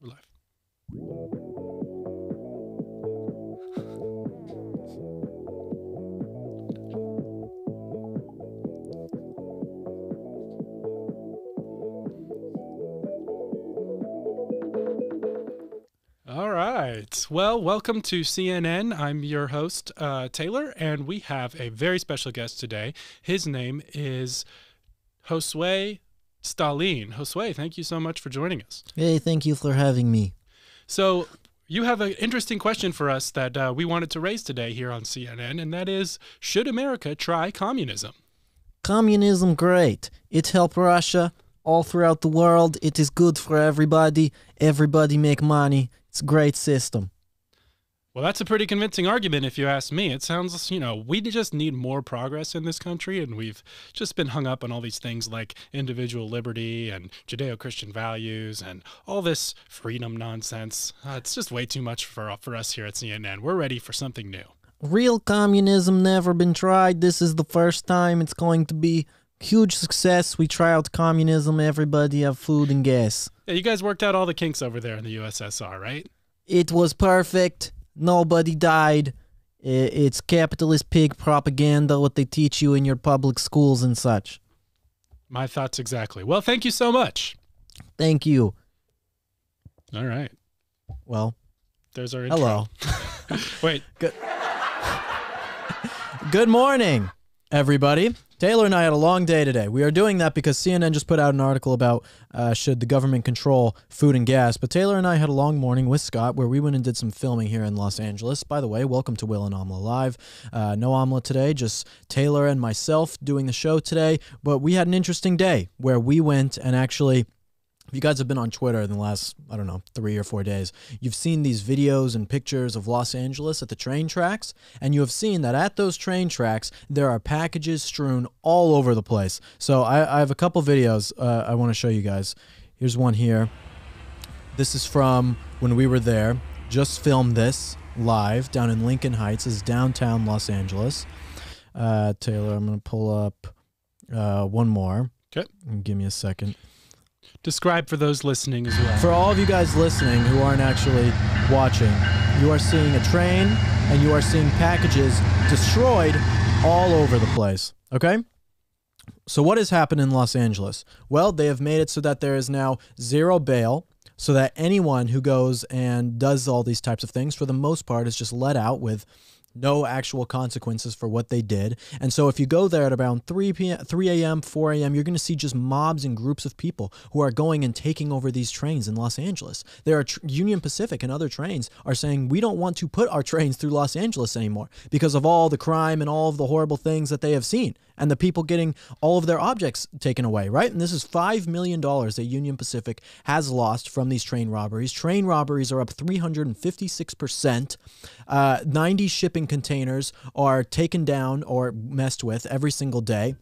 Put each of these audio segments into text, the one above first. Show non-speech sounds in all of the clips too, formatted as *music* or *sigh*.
We're live. All right. Well, welcome to CNN. I'm your host, uh, Taylor, and we have a very special guest today. His name is Josue Stalin. Josue, thank you so much for joining us. Hey, thank you for having me. So, you have an interesting question for us that uh, we wanted to raise today here on CNN, and that is Should America try communism? Communism, great. It helped Russia all throughout the world. It is good for everybody. Everybody make money. It's a great system. Well, that's a pretty convincing argument if you ask me. It sounds, you know, we just need more progress in this country, and we've just been hung up on all these things like individual liberty and Judeo Christian values and all this freedom nonsense. Uh, it's just way too much for, for us here at CNN. We're ready for something new. Real communism never been tried. This is the first time. It's going to be huge success. We try out communism. Everybody have food and gas. Yeah, you guys worked out all the kinks over there in the USSR, right? It was perfect. Nobody died. It's capitalist pig propaganda, what they teach you in your public schools and such. My thoughts exactly. Well, thank you so much. Thank you. All right. Well, There's our intro. hello. *laughs* Wait, Good. *laughs* Good morning, everybody. Taylor and I had a long day today. We are doing that because CNN just put out an article about uh, should the government control food and gas. But Taylor and I had a long morning with Scott where we went and did some filming here in Los Angeles. By the way, welcome to Will and Amala Live. Uh, no Amala today, just Taylor and myself doing the show today. But we had an interesting day where we went and actually if you guys have been on Twitter in the last, I don't know, three or four days, you've seen these videos and pictures of Los Angeles at the train tracks, and you have seen that at those train tracks, there are packages strewn all over the place. So I, I have a couple videos uh, I want to show you guys. Here's one here. This is from when we were there. Just filmed this live down in Lincoln Heights. This is downtown Los Angeles. Uh, Taylor, I'm going to pull up uh, one more. 'Kay. Give me a second. Describe for those listening as well. For all of you guys listening who aren't actually watching, you are seeing a train and you are seeing packages destroyed all over the place. Okay? So, what has happened in Los Angeles? Well, they have made it so that there is now zero bail, so that anyone who goes and does all these types of things, for the most part, is just let out with no actual consequences for what they did. And so if you go there at around 3 p.m., 3 a.m., 4 a.m., you're going to see just mobs and groups of people who are going and taking over these trains in Los Angeles. There are Union Pacific and other trains are saying we don't want to put our trains through Los Angeles anymore because of all the crime and all of the horrible things that they have seen and the people getting all of their objects taken away, right? And this is $5 million that Union Pacific has lost from these train robberies. Train robberies are up 356%. Uh, 90 shipping containers are taken down or messed with every single day.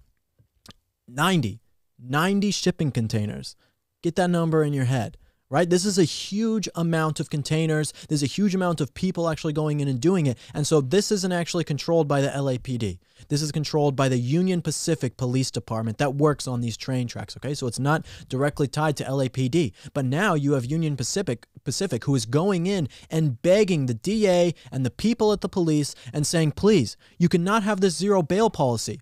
90. 90 shipping containers. Get that number in your head right? This is a huge amount of containers. There's a huge amount of people actually going in and doing it. And so this isn't actually controlled by the LAPD. This is controlled by the Union Pacific Police Department that works on these train tracks, okay? So it's not directly tied to LAPD. But now you have Union Pacific Pacific who is going in and begging the DA and the people at the police and saying, "Please, you cannot have this zero bail policy."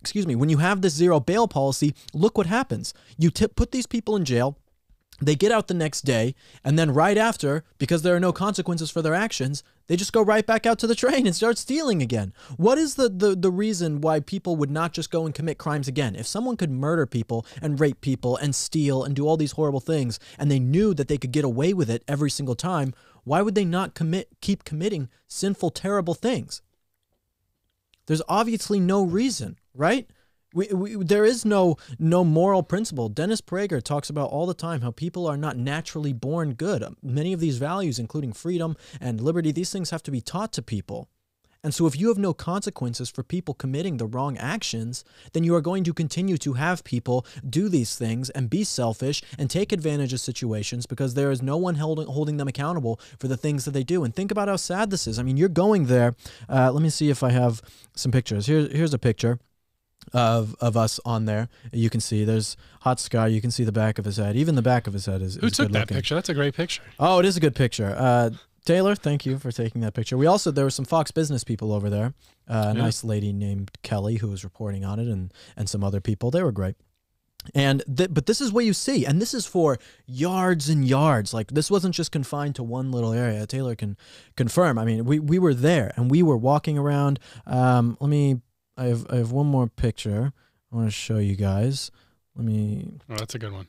Excuse me, when you have this zero bail policy, look what happens. You put these people in jail, they get out the next day, and then right after, because there are no consequences for their actions, they just go right back out to the train and start stealing again. What is the, the, the reason why people would not just go and commit crimes again? If someone could murder people and rape people and steal and do all these horrible things, and they knew that they could get away with it every single time, why would they not commit keep committing sinful, terrible things? There's obviously no reason, right? We, we, there is no no moral principle. Dennis Prager talks about all the time how people are not naturally born good. Many of these values, including freedom and liberty, these things have to be taught to people. And so, if you have no consequences for people committing the wrong actions, then you are going to continue to have people do these things and be selfish and take advantage of situations because there is no one holding, holding them accountable for the things that they do. And think about how sad this is. I mean, you're going there. Uh, let me see if I have some pictures. Here, here's a picture. Of of us on there. You can see there's hot sky. You can see the back of his head. Even the back of his head is Who is took that looking. picture? That's a great picture. Oh, it is a good picture. Uh, Taylor, thank you for taking that picture. We also there were some Fox Business people over there. Uh, a Yeah. nice lady named Kelly who was reporting on it, and and some other people. They were great. And th- but this is what you see, and this is for yards and yards. Like this wasn't just confined to one little area. Taylor can confirm. I mean, we we were there, and we were walking around. Um, let me. I have I have one more picture. I want to show you guys. Let me Oh, that's a good one.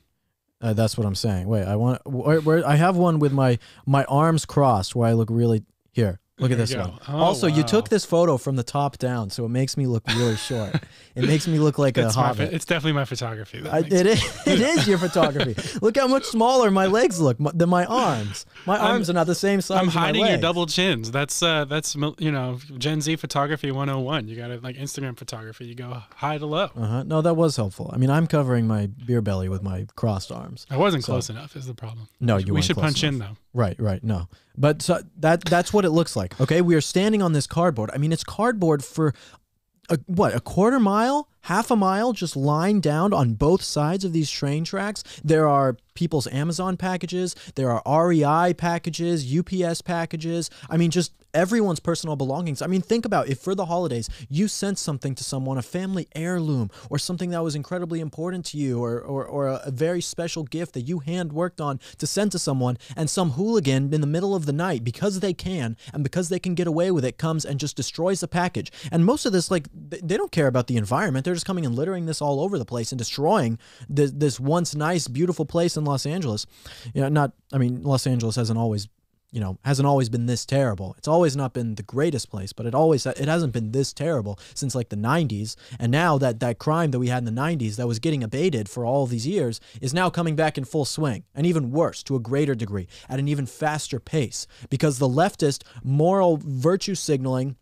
uh, that's what I'm saying. Wait, I want where, where I have one with my my arms crossed where I look really here. Look at this one. Oh, also, you took this photo from the top down, so it makes me look really short. it makes me look like a It's, my, hobbit. it's definitely my photography. I, makes it is. It is your photography. *laughs* Look how much smaller my legs look m- than my arms. My I'm- arms are not the same size. I'm as my hiding your double chins. That's uh, that's you know Gen Z photography 101. You got to like Instagram photography. You go high to low. Uh-huh. No, that was helpful. I mean, I'm covering my beer belly with my crossed arms. I wasn't So- close enough. Is the problem? No, you We should punch enough. in though. Right, right. No. But so that that's what it looks like. Okay? We are standing on this cardboard. I mean, it's cardboard for a, what, a quarter mile, half a mile just lying down on both sides of these train tracks. There are people's Amazon packages, there are REI packages, UPS packages. I mean, just everyone's personal belongings. I mean, think about if for the holidays you sent something to someone, a family heirloom or something that was incredibly important to you or, or, or a, very special gift that you hand worked on to send to someone and some hooligan in the middle of the night because they can and because they can get away with it comes and just destroys the package. And most of this, like, they don't care about the environment. They're just coming and littering this all over the place and destroying this, this once nice, beautiful place in Los Angeles. You know, not, I mean, Los Angeles hasn't always you know hasn't always been this terrible it's always not been the greatest place but it always it hasn't been this terrible since like the 90s and now that that crime that we had in the 90s that was getting abated for all these years is now coming back in full swing and even worse to a greater degree at an even faster pace because the leftist moral virtue signaling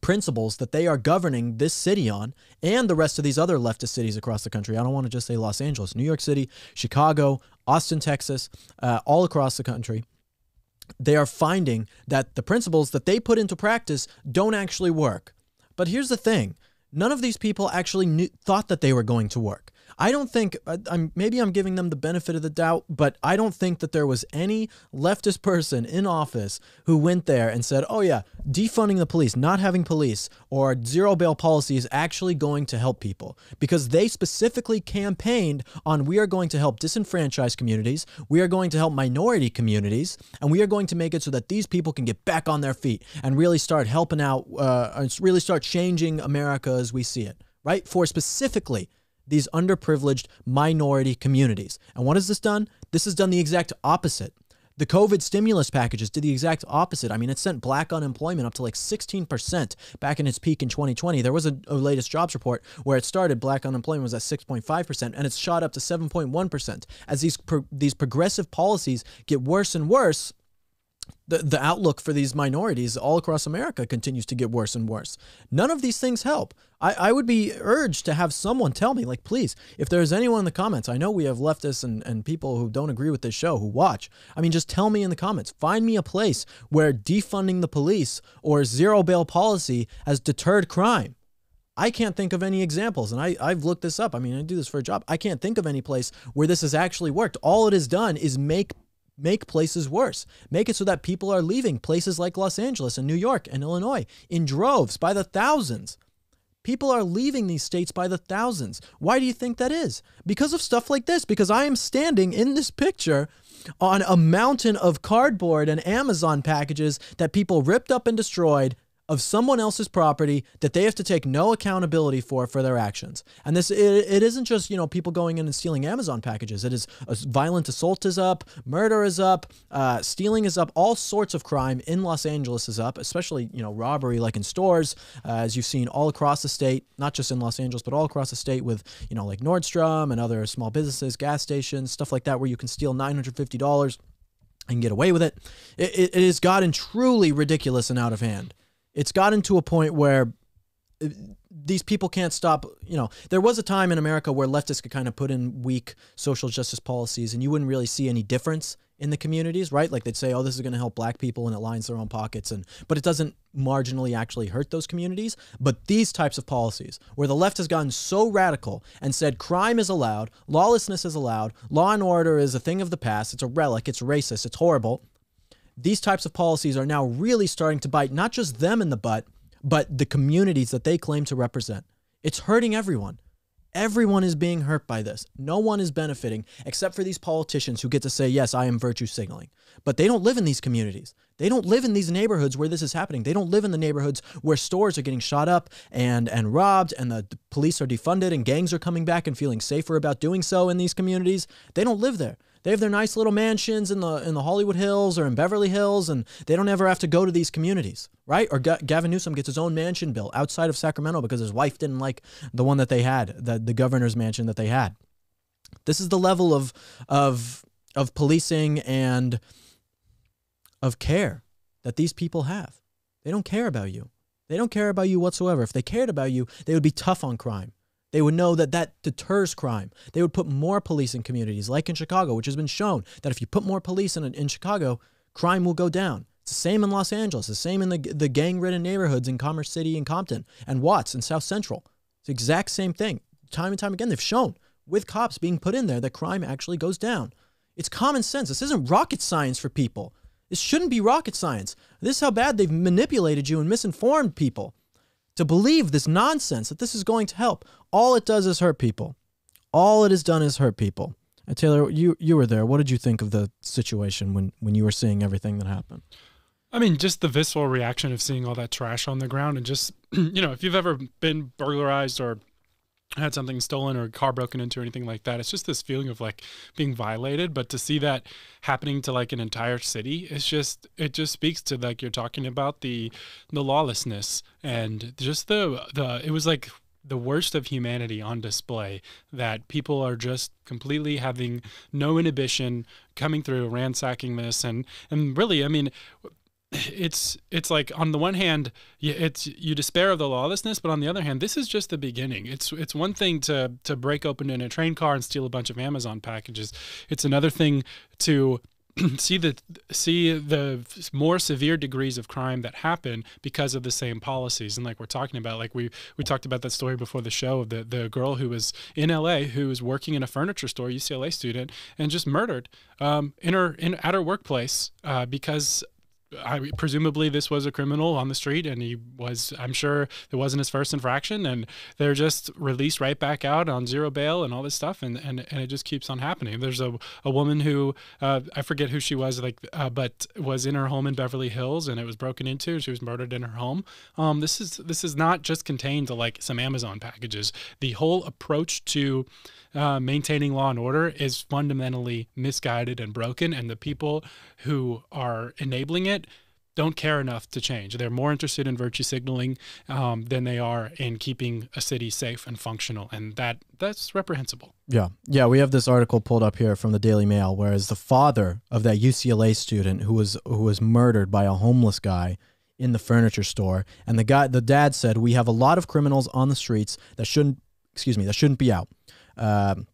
principles that they are governing this city on and the rest of these other leftist cities across the country. I don't want to just say Los Angeles, New York City, Chicago, Austin, Texas, uh, all across the country. They are finding that the principles that they put into practice don't actually work. But here's the thing none of these people actually knew, thought that they were going to work. I don't think I- I'm maybe I'm giving them the benefit of the doubt, but I don't think that there was any leftist person in office who went there and said, "Oh yeah, defunding the police, not having police, or zero bail policy is actually going to help people." Because they specifically campaigned on we are going to help disenfranchised communities, we are going to help minority communities, and we are going to make it so that these people can get back on their feet and really start helping out, uh, and really start changing America as we see it. Right? For specifically these underprivileged minority communities. And what has this done? This has done the exact opposite. The COVID stimulus packages did the exact opposite. I mean, it sent black unemployment up to like 16% back in its peak in 2020. There was a, a latest jobs report where it started, black unemployment was at 6.5%, and it's shot up to 7.1%. As these, pro- these progressive policies get worse and worse, the, the outlook for these minorities all across America continues to get worse and worse. None of these things help. I, I would be urged to have someone tell me, like, please, if there's anyone in the comments, I know we have leftists and, and people who don't agree with this show who watch. I mean, just tell me in the comments. Find me a place where defunding the police or zero bail policy has deterred crime. I can't think of any examples, and I, I've looked this up. I mean, I do this for a job. I can't think of any place where this has actually worked. All it has done is make make places worse. Make it so that people are leaving places like Los Angeles and New York and Illinois in droves by the thousands. People are leaving these states by the thousands. Why do you think that is? Because of stuff like this. Because I am standing in this picture on a mountain of cardboard and Amazon packages that people ripped up and destroyed of someone else's property that they have to take no accountability for for their actions. And this it, it isn't just, you know, people going in and stealing Amazon packages. It is uh, violent assault is up, murder is up, uh, stealing is up, all sorts of crime in Los Angeles is up, especially, you know, robbery like in stores, uh, as you've seen all across the state, not just in Los Angeles, but all across the state with, you know, like Nordstrom and other small businesses, gas stations, stuff like that where you can steal $950 and get away with it. It, it, it has gotten truly ridiculous and out of hand. It's gotten to a point where uh, these people can't stop. You know, there was a time in America where leftists could kind of put in weak social justice policies and you wouldn't really see any difference in the communities, right? Like they'd say, "Oh, this is going to help black people," and it lines their own pockets, and but it doesn't marginally actually hurt those communities. But these types of policies, where the left has gotten so radical and said crime is allowed, lawlessness is allowed, law and order is a thing of the past, it's a relic, it's racist, it's horrible. These types of policies are now really starting to bite not just them in the butt, but the communities that they claim to represent. It's hurting everyone. Everyone is being hurt by this. No one is benefiting except for these politicians who get to say, yes, I am virtue signaling. But they don't live in these communities. They don't live in these neighborhoods where this is happening. They don't live in the neighborhoods where stores are getting shot up and, and robbed and the, the police are defunded and gangs are coming back and feeling safer about doing so in these communities. They don't live there. They have their nice little mansions in the in the Hollywood Hills or in Beverly Hills, and they don't ever have to go to these communities, right? Or Ga- Gavin Newsom gets his own mansion built outside of Sacramento because his wife didn't like the one that they had, the the governor's mansion that they had. This is the level of of of policing and of care that these people have. They don't care about you. They don't care about you whatsoever. If they cared about you, they would be tough on crime. They would know that that deters crime. They would put more police in communities, like in Chicago, which has been shown that if you put more police in, in Chicago, crime will go down. It's the same in Los Angeles, the same in the, the gang ridden neighborhoods in Commerce City and Compton and Watts and South Central. It's the exact same thing. Time and time again, they've shown with cops being put in there that crime actually goes down. It's common sense. This isn't rocket science for people. This shouldn't be rocket science. This is how bad they've manipulated you and misinformed people to believe this nonsense that this is going to help. All it does is hurt people. All it has done is hurt people. And Taylor, you you were there. What did you think of the situation when when you were seeing everything that happened? I mean, just the visceral reaction of seeing all that trash on the ground, and just *clears throat* you know, if you've ever been burglarized or had something stolen or a car broken into or anything like that. It's just this feeling of like being violated. But to see that happening to like an entire city, it's just it just speaks to like you're talking about the the lawlessness and just the the it was like the worst of humanity on display that people are just completely having no inhibition coming through ransacking this and and really i mean it's it's like on the one hand it's you despair of the lawlessness but on the other hand this is just the beginning. It's it's one thing to to break open in a train car and steal a bunch of amazon packages. It's another thing to *clears throat* see the see the more severe degrees of crime that happen because of the same policies. And like we're talking about like we we talked about that story before the show of the the girl who was in LA who was working in a furniture store UCLA student and just murdered um, in her in at her workplace uh, because I, presumably this was a criminal on the street and he was i'm sure it wasn't his first infraction and they're just released right back out on zero bail and all this stuff and and, and it just keeps on happening. There's a, a woman who uh, i forget who she was like uh, but was in her home in beverly hills and it was broken into she was murdered in her home. Um, this is this is not just contained to like some amazon packages. The whole approach to uh, maintaining law and order is fundamentally misguided and broken, and the people who are enabling it don't care enough to change. They're more interested in virtue signaling um, than they are in keeping a city safe and functional, and that that's reprehensible. Yeah, yeah. We have this article pulled up here from the Daily Mail, whereas the father of that UCLA student who was who was murdered by a homeless guy in the furniture store, and the guy, the dad said, "We have a lot of criminals on the streets that shouldn't, excuse me, that shouldn't be out." Um,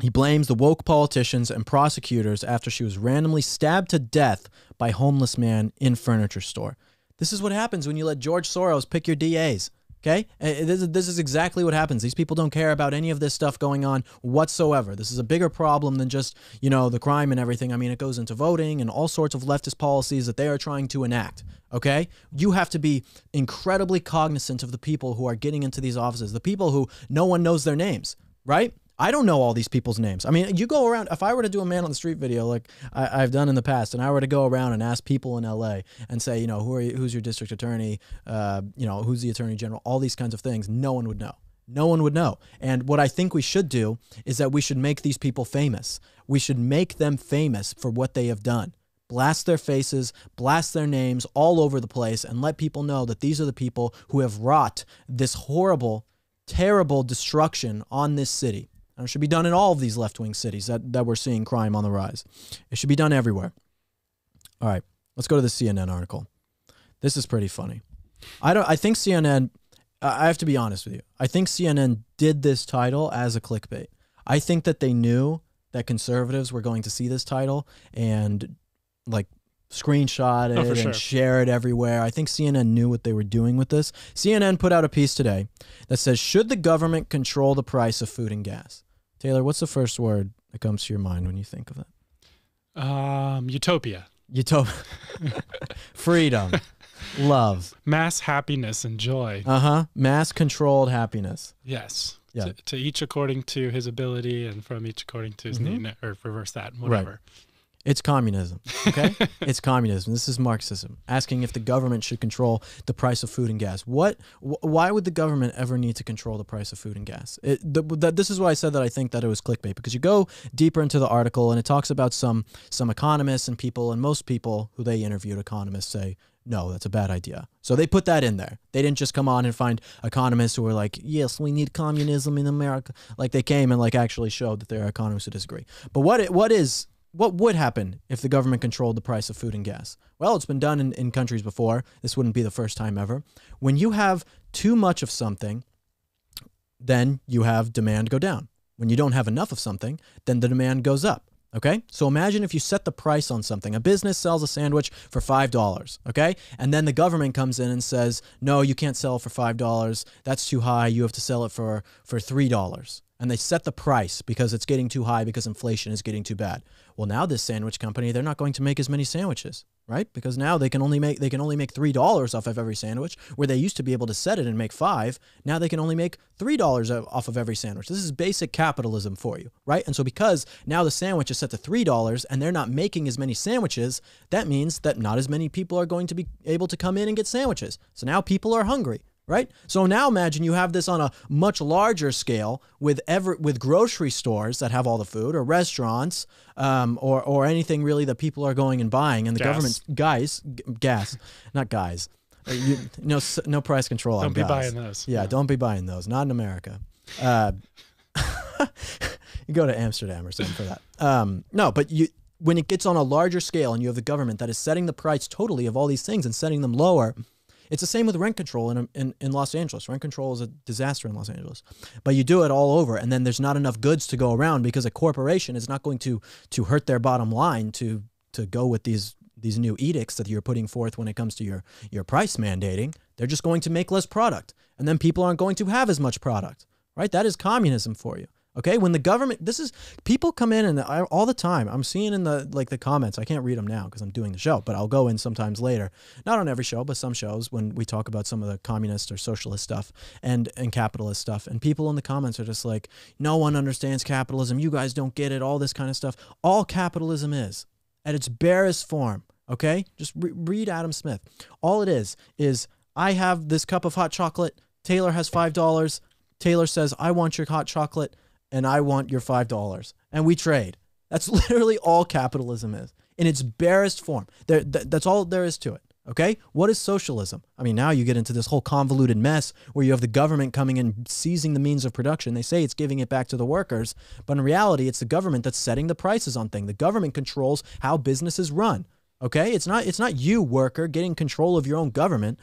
he blames the woke politicians and prosecutors after she was randomly stabbed to death by homeless man in furniture store. This is what happens when you let George Soros pick your DAs. Okay, uh, this is, this is exactly what happens. These people don't care about any of this stuff going on whatsoever. This is a bigger problem than just you know the crime and everything. I mean, it goes into voting and all sorts of leftist policies that they are trying to enact. Okay, you have to be incredibly cognizant of the people who are getting into these offices, the people who no one knows their names, right? I don't know all these people's names. I mean, you go around, if I were to do a man on the street video like I, have done in the past, and I were to go around and ask people in LA and say, you know, who are you, who's your district attorney, uh, you know, who's the attorney general, all these kinds of things, no one would know. No one would know. And what I think we should do is that we should make these people famous. We should make them famous for what they have done. Blast their faces, blast their names all over the place, and let people know that these are the people who have wrought this horrible, terrible destruction on this city. And it should be done in all of these left wing cities that, that we're seeing crime on the rise. It should be done everywhere. All right, let's go to the CNN article. This is pretty funny. I don't. I think CNN. I have to be honest with you. I think CNN did this title as a clickbait. I think that they knew that conservatives were going to see this title and like screenshot it Oh, for and share it everywhere. I think CNN knew what they were doing with this. CNN put out a piece today that says, "Should the government control the price of food and gas?" Taylor, what's the first word that comes to your mind when you think of that? Um, utopia, Utopia, *laughs* freedom, love. mass happiness and joy. Uh huh. Mass controlled happiness. yes. Yeah. To, to each according to his ability, and from each according to his Mhm. need, or reverse that, whatever. It's communism. Okay, *laughs* it's communism. This is Marxism. Asking if the government should control the price of food and gas. What? Wh- why would the government ever need to control the price of food and gas? It, the, that this is why I said that I think that it was clickbait because you go deeper into the article and it talks about some some economists and people and most people who they interviewed economists say no, that's a bad idea. So they put that in there. They didn't just come on and find economists who were like, yes, we need communism in America. Like they came and like actually showed that there are economists who disagree. But what it, what is what would happen if the government controlled the price of food and gas? Well, it's been done in, in countries before. This wouldn't be the first time ever. When you have too much of something, then you have demand go down. When you don't have enough of something, then the demand goes up. Okay? So imagine if you set the price on something. A business sells a sandwich for $5, okay? And then the government comes in and says, "No, you can't sell for $5. That's too high. You have to sell it for for $3." And they set the price because it's getting too high because inflation is getting too bad. Well, now this sandwich company, they're not going to make as many sandwiches, right? Because now they can only make they can only make three dollars off of every sandwich, where they used to be able to set it and make five. Now they can only make three dollars off of every sandwich. This is basic capitalism for you, right? And so because now the sandwich is set to three dollars and they're not making as many sandwiches, that means that not as many people are going to be able to come in and get sandwiches. So now people are hungry right? So now imagine you have this on a much larger scale with ever with grocery stores that have all the food, or restaurants, um, or or anything really that people are going and buying, and the Gas. government guys g- gas, not guys, Uh, you, no no price control on Don't be gas. buying those. Yeah, don't be buying those. Not in America. Uh, *laughs* you go to Amsterdam or something for that. Um, no, but you when it gets on a larger scale and you have the government that is setting the price totally of all these things and setting them lower. It's the same with rent control in, in, in Los Angeles. Rent control is a disaster in Los Angeles. But you do it all over, and then there's not enough goods to go around because a corporation is not going to to hurt their bottom line to to go with these these new edicts that you're putting forth when it comes to your your price mandating. They're just going to make less product, and then people aren't going to have as much product. Right? That is communism for you. Okay, when the government, this is people come in and I, all the time. I'm seeing in the like the comments. I can't read them now because I'm doing the show, but I'll go in sometimes later. Not on every show, but some shows when we talk about some of the communist or socialist stuff and and capitalist stuff. And people in the comments are just like, "No one understands capitalism. You guys don't get it. All this kind of stuff. All capitalism is at its barest form. Okay, just re- read Adam Smith. All it is is I have this cup of hot chocolate. Taylor has five dollars. Taylor says, "I want your hot chocolate." And I want your $5 and we trade. That's *laughs* literally all capitalism is in its barest form. There, th- that's all there is to it. Okay? What is socialism? I mean, now you get into this whole convoluted mess where you have the government coming in seizing the means of production. They say it's giving it back to the workers, but in reality, it's the government that's setting the prices on things. The government controls how businesses run. Okay? It's not it's not you worker getting control of your own government.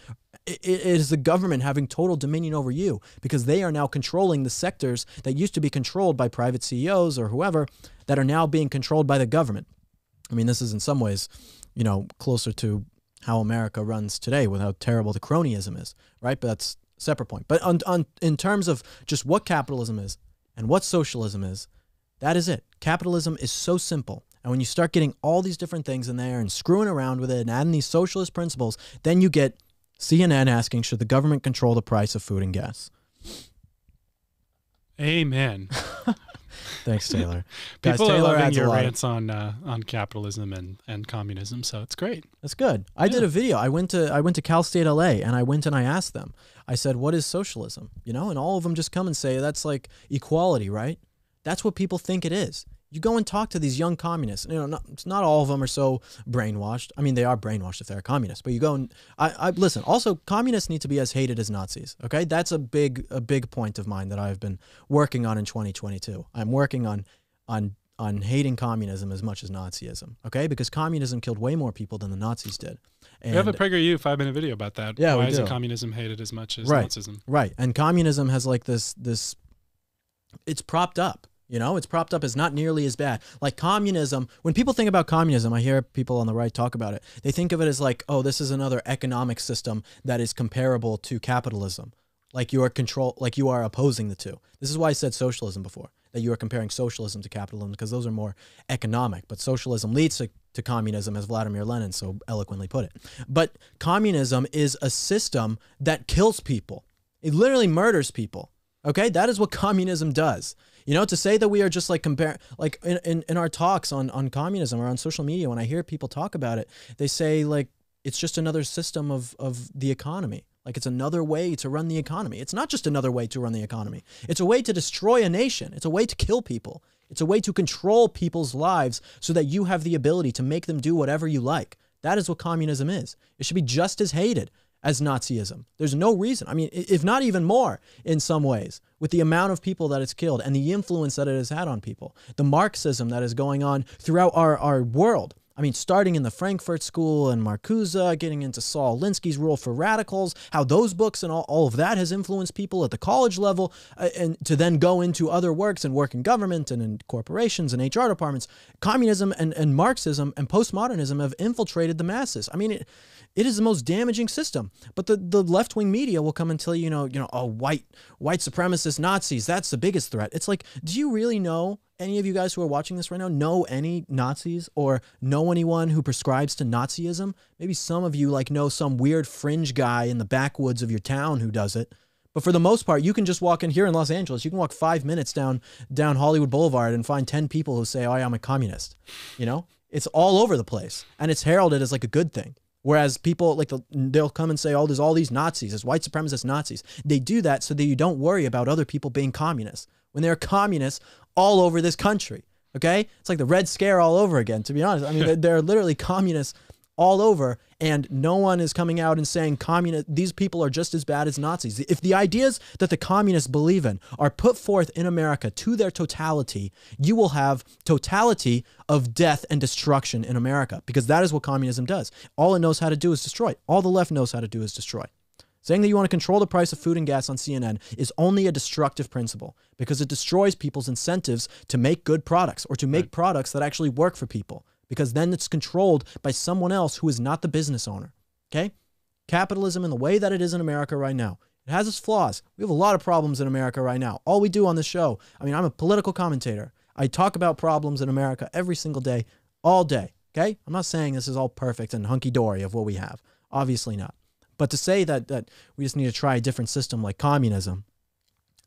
It, it is the government having total dominion over you because they are now controlling the sectors that used to be controlled by private CEOs or whoever that are now being controlled by the government. I mean, this is in some ways, you know, closer to how America runs today with how terrible the cronyism is, right? But that's separate point. But on, on in terms of just what capitalism is and what socialism is, that is it. Capitalism is so simple. And when you start getting all these different things in there and screwing around with it and adding these socialist principles, then you get CNN asking, should the government control the price of food and gas? Amen. *laughs* Thanks, Taylor. *laughs* Guys, People Taylor are loving your rants on uh, on capitalism and, and communism, so it's great. That's good. I did a video. I went to I went to Cal State LA and I went and I asked them. I said, "What is socialism?" You know, and all of them just come and say that's like equality, right? That's what people think it is. You go and talk to these young communists. You know, not, not all of them are so brainwashed. I mean, they are brainwashed if they're communists. But you go and I, I listen. Also, communists need to be as hated as Nazis. Okay, that's a big a big point of mine that I've been working on in 2022. I'm working on on on hating communism as much as Nazism. Okay, because communism killed way more people than the Nazis did. And we have a PragerU five minute video about that. Yeah, Why isn't communism hated as much as Right. Nazism? Right. And communism has like this this it's propped up. You know, it's propped up as not nearly as bad. Like communism, when people think about communism, I hear people on the right talk about it. They think of it as like, oh, this is another economic system that is comparable to capitalism. Like you are control like you are opposing the two. This is why I said socialism before. That you are comparing socialism to capitalism because those are more economic. But socialism leads to, to communism, as Vladimir Lenin so eloquently put it. But communism is a system that kills people. It literally murders people. Okay, that is what communism does. You know, to say that we are just like compare, like in, in, in our talks on, on communism or on social media, when I hear people talk about it, they say like it's just another system of, of the economy. Like it's another way to run the economy. It's not just another way to run the economy. It's a way to destroy a nation. It's a way to kill people. It's a way to control people's lives so that you have the ability to make them do whatever you like. That is what communism is. It should be just as hated as Nazism. There's no reason. I mean, if not even more in some ways, with the amount of people that it's killed and the influence that it has had on people, the Marxism that is going on throughout our, our world. I mean, starting in the Frankfurt School and Marcuse, getting into Saul Alinsky's Rule for Radicals, how those books and all, all of that has influenced people at the college level, uh, and to then go into other works and work in government and in corporations and HR departments. Communism and, and Marxism and postmodernism have infiltrated the masses. I mean, it, it is the most damaging system. But the, the left wing media will come and tell you, you know, you know, oh, white white supremacist Nazis, that's the biggest threat. It's like, do you really know any of you guys who are watching this right now know any Nazis or know anyone who prescribes to Nazism? Maybe some of you like know some weird fringe guy in the backwoods of your town who does it. But for the most part, you can just walk in here in Los Angeles. You can walk five minutes down down Hollywood Boulevard and find ten people who say, "Oh, I'm a communist." You know, it's all over the place, and it's heralded as like a good thing. Whereas people like the, they'll come and say, "Oh, there's all these Nazis, there's white supremacist Nazis." They do that so that you don't worry about other people being communists. When they're communists all over this country, okay, it's like the Red Scare all over again. To be honest, I mean *laughs* they're, they're literally communists all over, and no one is coming out and saying communist. These people are just as bad as Nazis. If the ideas that the communists believe in are put forth in America to their totality, you will have totality of death and destruction in America because that is what communism does. All it knows how to do is destroy. All the left knows how to do is destroy. Saying that you want to control the price of food and gas on CNN is only a destructive principle because it destroys people's incentives to make good products or to make right. products that actually work for people because then it's controlled by someone else who is not the business owner. Okay? Capitalism in the way that it is in America right now. It has its flaws. We have a lot of problems in America right now. All we do on this show, I mean, I'm a political commentator. I talk about problems in America every single day, all day. Okay? I'm not saying this is all perfect and hunky dory of what we have. Obviously not. But to say that that we just need to try a different system like communism,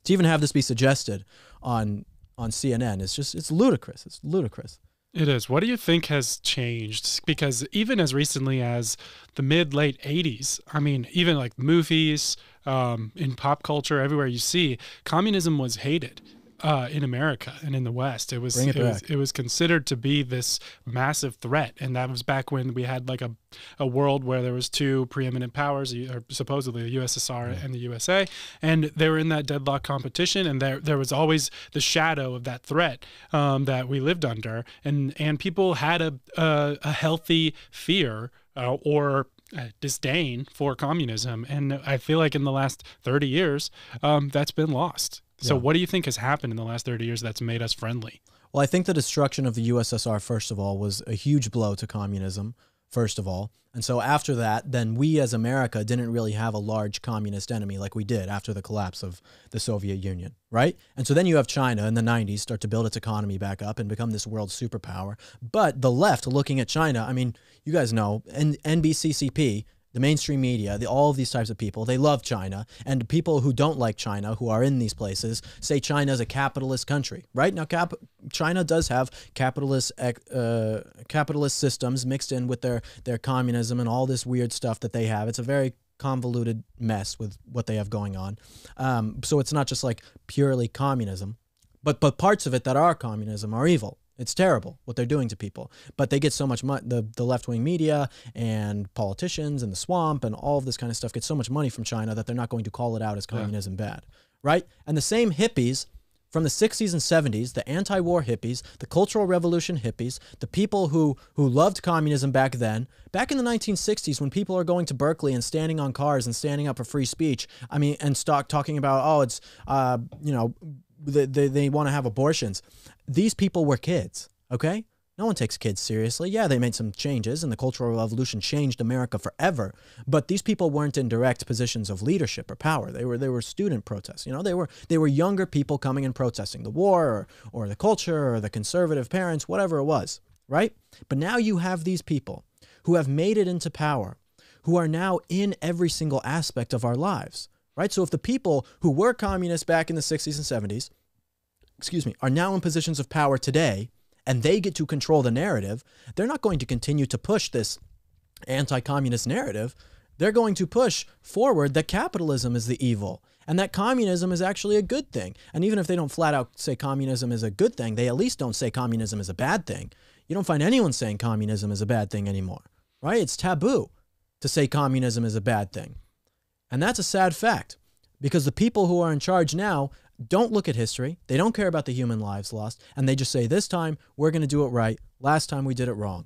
to even have this be suggested on on CNN, is just it's ludicrous. It's ludicrous. It is. What do you think has changed? Because even as recently as the mid late 80s, I mean, even like movies, um, in pop culture, everywhere you see, communism was hated uh, in America and in the West. It was it, it was it was considered to be this massive threat, and that was back when we had like a a world where there was two preeminent powers, or supposedly the USSR and the USA, and they were in that deadlock competition, and there there was always the shadow of that threat um, that we lived under, and and people had a a, a healthy fear uh, or uh, disdain for communism. And I feel like in the last 30 years, um, that's been lost. So, yeah. what do you think has happened in the last 30 years that's made us friendly? Well, I think the destruction of the USSR, first of all, was a huge blow to communism, first of all. And so, after that, then we as America didn't really have a large communist enemy like we did after the collapse of the Soviet Union, right? And so, then you have China in the 90s start to build its economy back up and become this world superpower. But the left looking at China, I mean, you guys know, N- NBCCP the mainstream media, the, all of these types of people, they love China. And people who don't like China, who are in these places, say China is a capitalist country, right? Now, cap- China does have capitalist uh, capitalist systems mixed in with their, their communism and all this weird stuff that they have. It's a very convoluted mess with what they have going on. Um, so it's not just like purely communism, but but parts of it that are communism are evil. It's terrible what they're doing to people. But they get so much money. The, the left wing media and politicians and the swamp and all of this kind of stuff get so much money from China that they're not going to call it out as communism yeah. bad. Right? And the same hippies from the 60s and 70s, the anti-war hippies, the cultural revolution hippies, the people who who loved communism back then, back in the 1960s when people are going to Berkeley and standing on cars and standing up for free speech, I mean, and stock talking about, oh, it's, uh, you know, they, they, they want to have abortions. These people were kids, okay? No one takes kids seriously. Yeah, they made some changes, and the Cultural Revolution changed America forever. But these people weren't in direct positions of leadership or power. They were they were student protests. You know, they were they were younger people coming and protesting the war or, or the culture or the conservative parents, whatever it was, right? But now you have these people who have made it into power, who are now in every single aspect of our lives, right? So if the people who were communists back in the 60s and 70s, excuse me, are now in positions of power today and they get to control the narrative, they're not going to continue to push this anti communist narrative. They're going to push forward that capitalism is the evil and that communism is actually a good thing. And even if they don't flat out say communism is a good thing, they at least don't say communism is a bad thing. You don't find anyone saying communism is a bad thing anymore, right? It's taboo to say communism is a bad thing. And that's a sad fact because the people who are in charge now don't look at history. They don't care about the human lives lost. And they just say, this time we're going to do it right. Last time we did it wrong.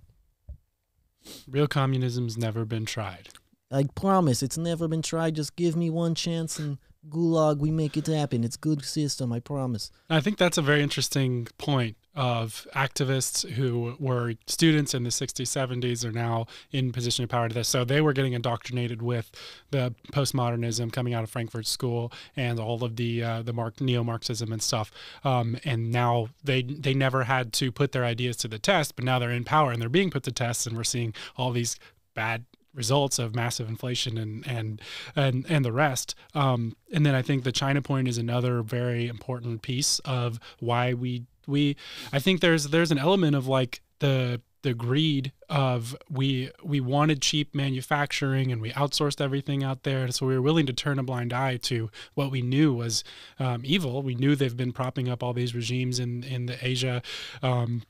Real communism's never been tried. I promise it's never been tried. Just give me one chance and gulag, we make it happen. It's good system, I promise. I think that's a very interesting point of activists who were students in the 60s 70s are now in position of power to this so they were getting indoctrinated with the postmodernism coming out of frankfurt school and all of the uh, the Mark, neo-marxism and stuff um, and now they they never had to put their ideas to the test but now they're in power and they're being put to tests and we're seeing all these bad results of massive inflation and and and and the rest. Um, and then I think the China point is another very important piece of why we we I think there's there's an element of like the the greed of we we wanted cheap manufacturing and we outsourced everything out there. So we were willing to turn a blind eye to what we knew was um, evil. We knew they've been propping up all these regimes in in the asia um,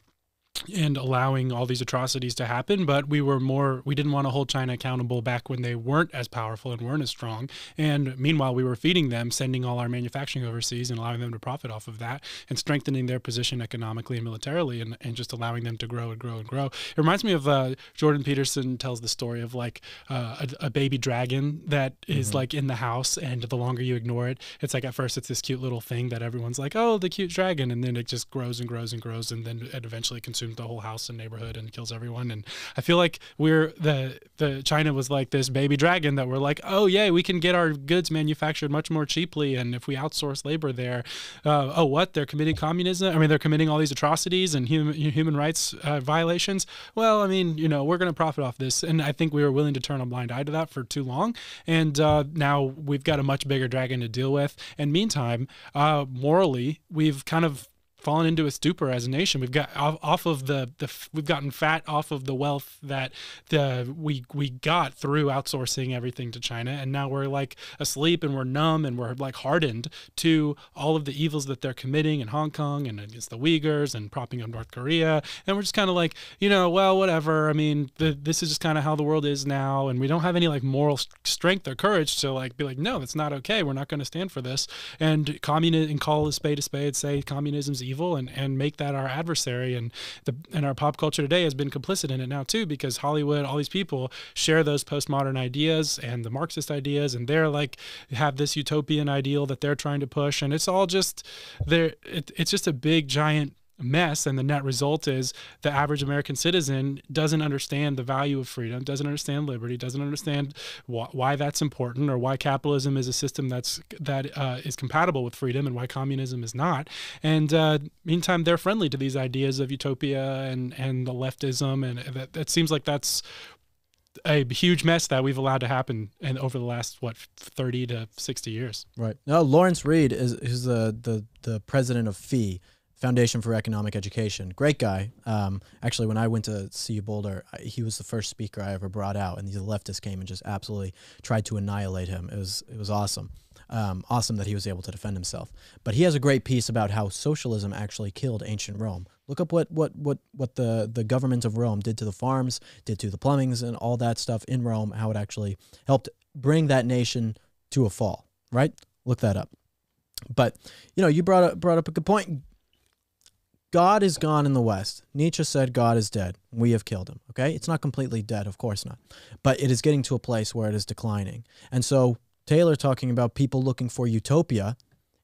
and allowing all these atrocities to happen but we were more we didn't want to hold china accountable back when they weren't as powerful and weren't as strong. And meanwhile we were feeding them sending all our manufacturing overseas and allowing them to profit off of that and strengthening their position economically and militarily and, and just allowing them to grow and grow and grow. It reminds me of uh, jordan peterson tells the story of like uh, a, a, baby dragon that is mm-hmm. like in the house and the longer you ignore it it's like at first it's this cute little thing that everyone's like oh the cute dragon. And then it just grows and grows and grows and then it eventually consumes the whole house and neighborhood and kills everyone. And I feel like we're the the China was like this baby dragon that we're like, oh yeah, we can get our goods manufactured much more cheaply, and if we outsource labor there, uh, oh what they're committing communism? I mean they're committing all these atrocities and human human rights uh, violations. Well, I mean you know we're going to profit off this, and I think we were willing to turn a blind eye to that for too long, and uh, now we've got a much bigger dragon to deal with. And meantime, uh, morally, we've kind of fallen into a stupor as a nation. We've got off, off of the, the we've gotten fat off of the wealth that the we we got through outsourcing everything to China, and now we're like asleep and we're numb and we're like hardened to all of the evils that they're committing in Hong Kong and against the Uyghurs and propping up North Korea, and we're just kind of like you know well whatever. I mean the, this is just kind of how the world is now, and we don't have any like moral strength or courage to like be like no that's not okay. We're not going to stand for this and communism and call a spade a spade. Say communism's evil evil and, and make that our adversary. And the and our pop culture today has been complicit in it now too, because Hollywood, all these people share those postmodern ideas and the Marxist ideas, and they're like have this utopian ideal that they're trying to push, and it's all just there. It, it's just a big giant mess and the net result is the average american citizen doesn't understand the value of freedom doesn't understand liberty doesn't understand wh- why that's important or why capitalism is a system that's that uh, is compatible with freedom and why communism is not. And uh, meantime they're friendly to these ideas of utopia and and the leftism and that, that seems like that's a huge mess that we've allowed to happen and over the last what 30 to 60 years. Right. Now lawrence reed is, is the, the the president of FEE Foundation for Economic Education. Great guy. Um, actually, when I went to CU Boulder, I, he was the first speaker I ever brought out, and the leftists came and just absolutely tried to annihilate him. It was it was awesome. Um, awesome that he was able to defend himself. But he has a great piece about how socialism actually killed ancient Rome. Look up what what what what the the government of Rome did to the farms, did to the plumbings, and all that stuff in Rome. How it actually helped bring that nation to a fall. Right? Look that up. But you know, you brought up brought up a good point God is gone in the West. Nietzsche said God is dead. We have killed him. Okay? It's not completely dead, of course not. But it is getting to a place where it is declining. And so Taylor talking about people looking for utopia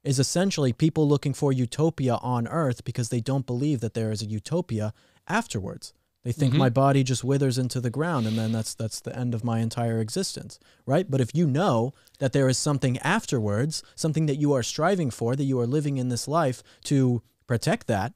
is essentially people looking for utopia on earth because they don't believe that there is a utopia afterwards. They think Mhm. my body just withers into the ground and then that's that's the end of my entire existence, right? But if you know that there is something afterwards, something that you are striving for, that you are living in this life to protect that,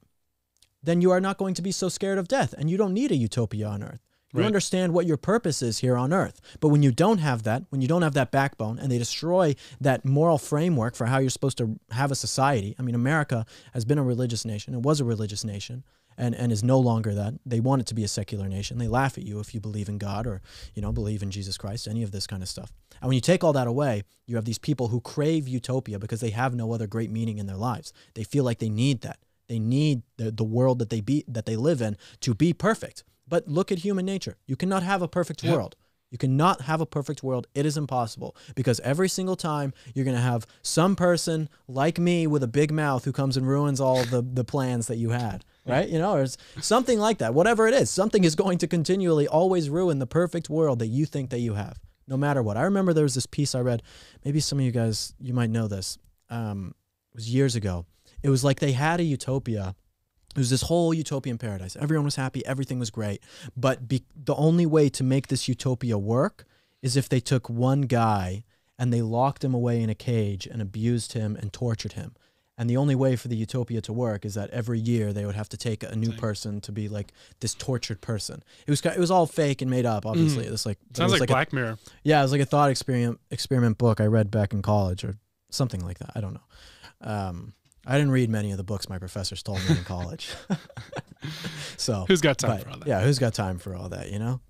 then you are not going to be so scared of death and you don't need a utopia on earth. You Right. understand what your purpose is here on earth. But when you don't have that, when you don't have that backbone and they destroy that moral framework for how you're supposed to have a society. I mean, America has been a religious nation. It was a religious nation and, and is no longer that. They want it to be a secular nation. They laugh at you if you believe in God or, you know, believe in Jesus Christ, any of this kind of stuff. And when you take all that away, you have these people who crave utopia because they have no other great meaning in their lives. They feel like they need that. They need the, the world that they be that they live in to be perfect. But look at human nature. You cannot have a perfect Yep. world. You cannot have a perfect world. It is impossible because every single time you're going to have some person like me with a big mouth who comes and ruins all the, the plans that you had, right? You know, or something like that. Whatever it is, something is going to continually always ruin the perfect world that you think that you have, no matter what. I remember there was this piece I read. Maybe some of you guys, you might know this. Um, it was years ago. It was like they had a utopia it was this whole utopian paradise. Everyone was happy, everything was great. But be, the only way to make this utopia work is if they took one guy and they locked him away in a cage and abused him and tortured him. And the only way for the utopia to work is that every year they would have to take a new person to be like this tortured person. It was it was all fake and made up, obviously. It was like Sounds like, a- Black Mirror. yeah, it was like a thought experiment experiment book I read back in college or something like that. I don't know. Um, I didn't read many of the books my professors told me in college. *laughs* so Who's got time but, for all that? Yeah, who's got time for all that? You know.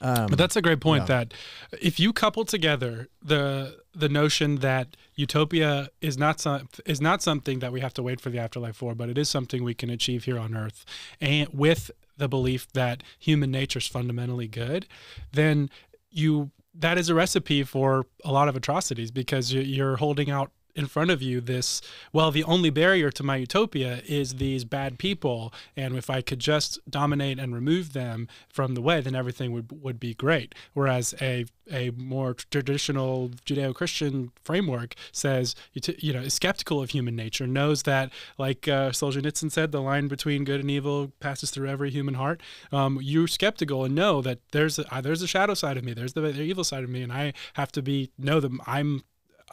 Um, But that's a great point. yeah. That if you couple together the the notion that utopia is not some, is not something that we have to wait for the afterlife for, but it is something we can achieve here on Earth, and with the belief that human nature is fundamentally good, then you that is a recipe for a lot of atrocities because you- you're holding out in front of you this well the only barrier to my utopia is these bad people. And if i could just dominate and remove them from the way then everything would would be great. Whereas a a more traditional judeo-christian framework says you, know is skeptical of human nature knows that like uh, solzhenitsyn said the line between good and evil passes through every human heart. Um, you're skeptical and know that there's a, uh, there's a shadow side of me there's the, the evil side of me and i have to be know that i'm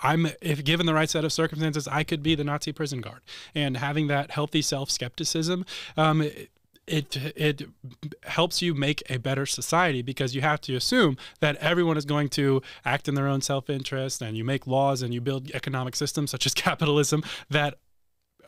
I'm if given the right set of circumstances, I could be the Nazi prison guard. And having that healthy self skepticism, um, it, it it helps you make a better society because you have to assume that everyone is going to act in their own self interest, and you make laws and you build economic systems such as *laughs* capitalism that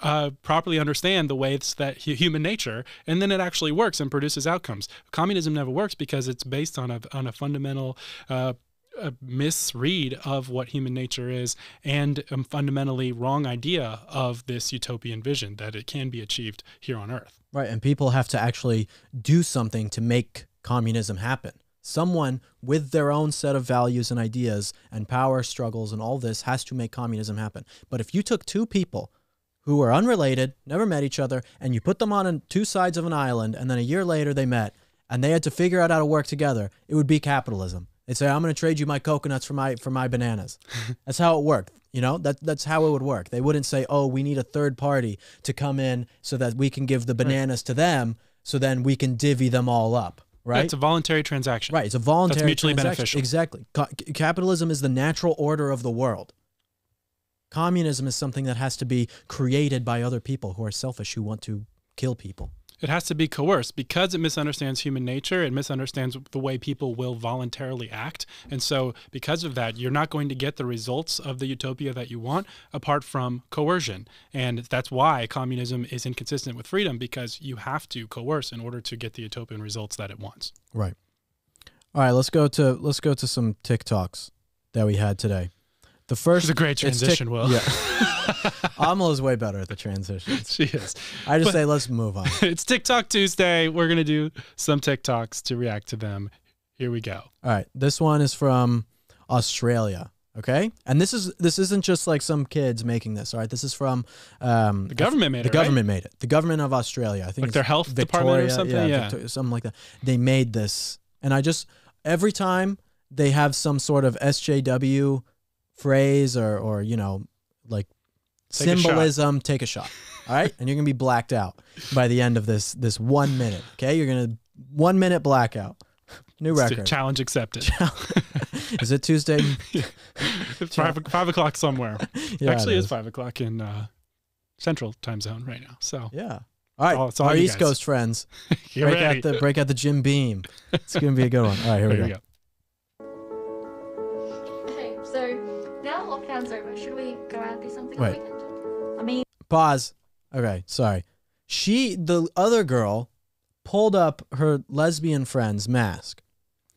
uh, properly understand the ways that human nature, and then it actually works and produces outcomes. Communism never works because it's based on a on a fundamental. Uh, a misread of what human nature is and a fundamentally wrong idea of this utopian vision that it can be achieved here on earth. Right, and people have to actually do something to make communism happen. Someone with their own set of values and ideas and power struggles and all this has to make communism happen. But if you took two people who were unrelated, never met each other, and you put them on two sides of an island, and then a year later they met, and they had to figure out how to work together, it would be capitalism. They'd say, "I'm going to trade you my coconuts for my for my bananas." *laughs* that's how it worked. You know, that that's how it would work. They wouldn't say, "Oh, we need a third party to come in so that we can give the bananas to them, so then we can divvy them all up." Right? It's a voluntary transaction. Right. It's a voluntary That's mutually beneficial. Exactly. Ca- capitalism is the natural order of the world. Communism is something that has to be created by other people who are selfish, who want to kill people. It has to be coerced because it misunderstands human nature. It misunderstands the way people will voluntarily act. And so, because of that, you're not going to get the results of the utopia that you want apart from coercion. And that's why communism is inconsistent with freedom because you have to coerce in order to get the utopian results that it wants. Right. All right. Let's go to let's go to some TikToks that we had today. The first is a great transition, Will. Yeah. *laughs* Amala's way better at the transitions. *laughs* she is. I just But- say let's move on. *laughs* It's TikTok Tuesday. We're going to do some TikToks to react to them. Here we go. All right, this one is from Australia. Okay, and this is this isn't just like some kids making this. All right, this is from um, The government made the it. right? government made it. The government of Australia. I think Like their health Victoria, department or something? Yeah. Victoria- something like that. They made this, and I just every time they have some sort of SJW phrase or or you know like Take a symbolism. Take a shot. All right, and you're gonna be blacked out by the end of this this one minute. Okay, you're gonna one minute blackout. *laughs* New It's a record. Challenge accepted. *laughs* Is it Tuesday? *laughs* It's five, five o'clock somewhere. Yeah, Actually, it it's five o'clock in uh, Central Time Zone right now. So Yeah. All right, all- all our East guys. Coast friends, break ready. out the break out the Jim Beam. It's gonna be a good one. All right, here we go. go. Okay, so now lockdown's over. Should we go out and do something Wait. on the weekend? I mean, Pause. Okay, sorry. She, the other girl, pulled up her lesbian friend's mask.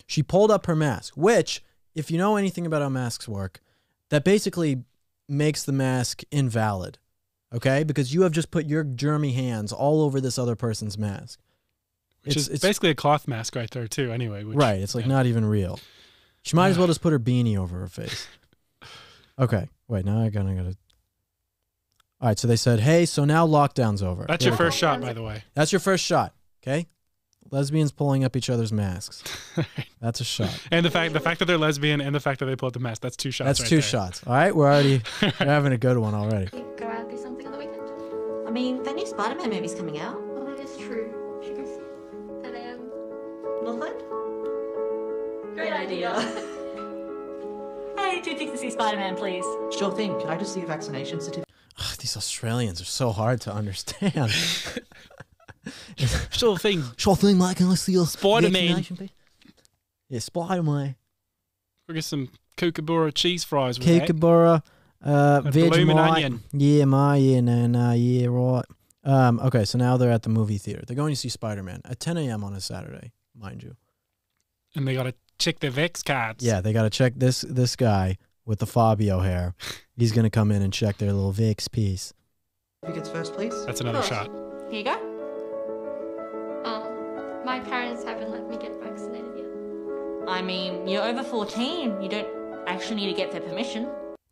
She pulled up her mask, which, if you know anything about how masks work, that basically makes the mask invalid. Okay, because you have just put your germy hands all over this other person's mask. Which It's- is it's- basically a cloth mask right there too. Anyway, which, right. It's like yeah. not even real. She might as well just put her beanie over her face. Okay. Wait. Now I gotta gotta. All right. So they said, "Hey, so now lockdown's over." That's Here your we go. first shot, by the way. That's your first shot. Okay. Lesbians pulling up each other's masks. *laughs* That's a shot. and the fact the fact that they're lesbian and the fact that they pull up the mask. That's two shots. That's right two there. shots. All right. We're already *laughs* we're having a good one already. go out and do something on the weekend. I mean, that new Spider-Man movie's coming out. Oh, that is true. Should we see? 10 a.m. Northland? Great idea. *laughs* Hey, two tickets to see Spider-Man, please. Sure thing. Can I just see a vaccination certificate? Ugh, these Australians are so hard to understand. *laughs* Sure thing. sure thing, mate. Can I see your Spider-Man. vaccination, please? Yeah, Spider Man. We'll get some kookaburra cheese fries with that. Kookaburra, uh, A bloomin' Vegemite. Yeah, my yeah, nah, nah, yeah, right. Um, okay, so now they're at the movie theater. They're going to see Spider Man at 10 a.m. on a Saturday, mind you. And they gotta check the Vex cards. Yeah, they got to check this this guy with the Fabio hair. He's gonna come in and check their little Vix piece. Certificates first, please. That's another shot. Here you go. Um, my parents haven't let me get vaccinated yet. I mean, you're over 14. You don't actually need to get their permission.